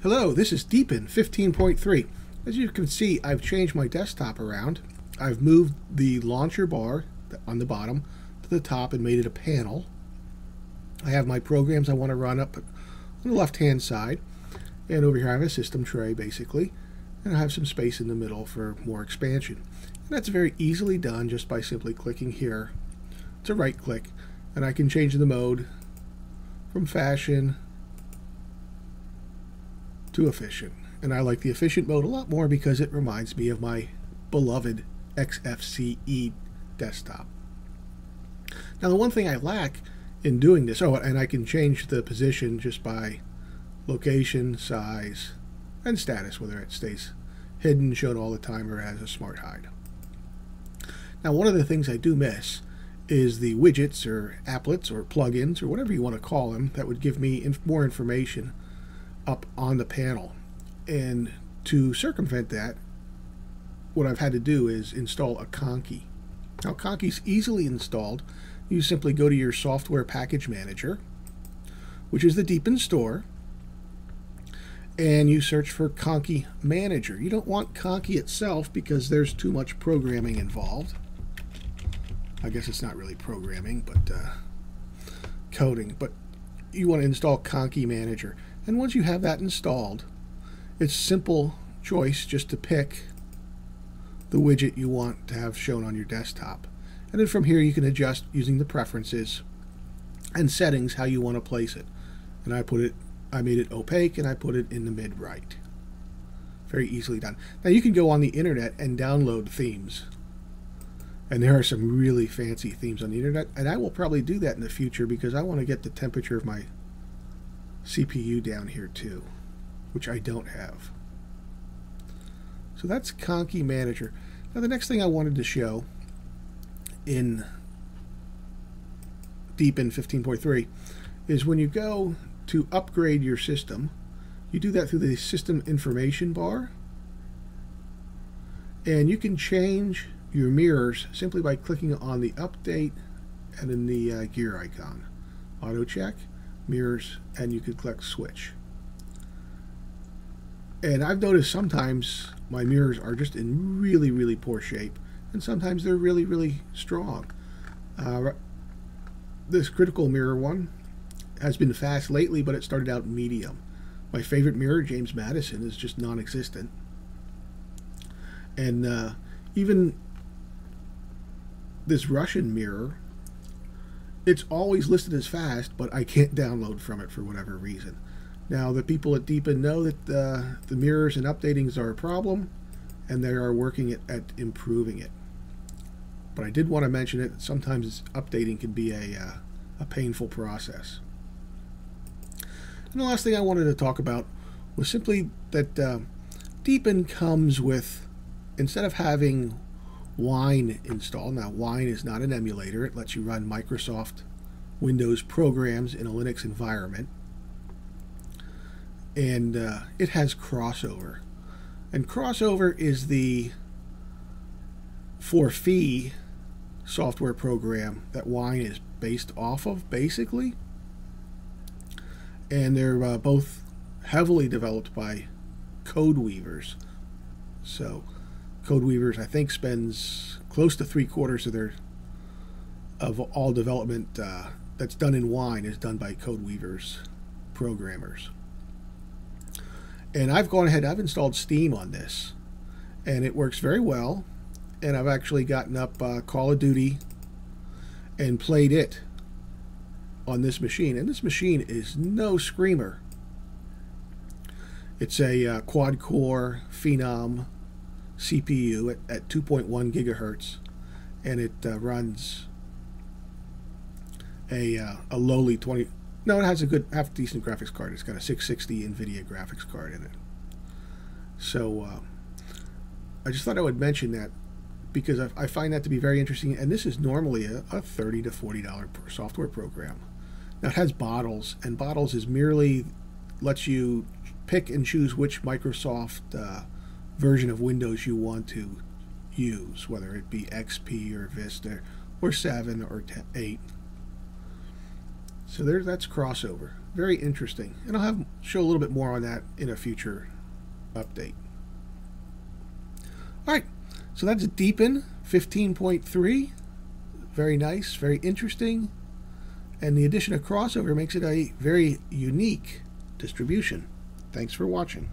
Hello, this is Deepin 15.3. As you can see, I've changed my desktop around. I've moved the launcher bar on the bottom to the top and made it a panel. I have my programs I want to run up on the left-hand side. And over here I have a system tray, basically. And I have some space in the middle for more expansion. And that's very easily done just by simply clicking here to right-click. And I can change the mode from fashion to efficient. And I like the efficient mode a lot more because it reminds me of my beloved XFCE desktop. Now the one thing I lack in doing this, oh, and I can change the position just by location, size, and status, whether it stays hidden, shown all the time, or has a smart hide. Now one of the things I do miss is the widgets or applets or plugins or whatever you want to call them that would give me inf more information up on the panel. And to circumvent that, what I've had to do is install a Conky. Now Conky's easily installed. You simply go to your software package manager, which is the Deepin store, and you search for Conky Manager. You don't want Conky itself because there's too much programming involved. I guess it's not really programming, but uh, coding. But you want to install Conky Manager. And once you have that installed, it's simple choice just to pick the widget you want to have shown on your desktop. And then from here you can adjust using the preferences and settings how you want to place it. And I put it, I made it opaque and I put it in the mid right. Very easily done. Now you can go on the internet and download themes. And there are some really fancy themes on the internet. And I will probably do that in the future because I want to get the temperature of my CPU down here too, which I don't have. So that's Conky Manager. Now the next thing I wanted to show in Deepin 15.3 is when you go to upgrade your system, you do that through the system information bar and you can change your mirrors simply by clicking on the update and in the uh, gear icon. Auto check mirrors, and you could click switch. And I've noticed sometimes my mirrors are just in really, really poor shape, and sometimes they're really, really strong. Uh, this critical mirror one has been fast lately, but it started out medium. My favorite mirror, James Madison, is just non-existent. And uh, even this Russian mirror it's always listed as fast, but I can't download from it for whatever reason. Now, the people at Deepin know that uh, the mirrors and updatings are a problem, and they are working at, at, improving it. But I did want to mention it. Sometimes updating can be a, uh, a painful process. And the last thing I wanted to talk about was simply that uh, Deepin comes with, instead of having Wine installed. Now, Wine is not an emulator. It lets you run Microsoft Windows programs in a Linux environment. And uh, it has Crossover. And Crossover is the for fee software program that Wine is based off of, basically. And they're uh, both heavily developed by CodeWeavers. So CodeWeavers, I think, spends close to three quarters of their of all development uh, that's done in Wine is done by CodeWeavers programmers. And I've gone ahead, I've installed Steam on this, and it works very well. And I've actually gotten up uh, Call of Duty and played it on this machine. And this machine is no screamer. It's a uh, quad core Phenom CPU at, at 2.1 gigahertz, and it uh, runs a uh, a lowly 20. No, it has a good, half decent graphics card. It's got a 660 NVIDIA graphics card in it. So uh, I just thought I would mention that because I, I, find that to be very interesting. And this is normally a, a 30 to 40 dollar software program. Now it has bottles, and bottles is merely lets you pick and choose which Microsoft uh, version of Windows you want to use, whether it be XP or Vista or 7 or 10, 8. So there, that's crossover. very interesting. And I'll have show a little bit more on that in a future update. All right, so that's Deepin 15.3. Very nice, very interesting. And the addition of crossover makes it a very unique distribution. Thanks for watching.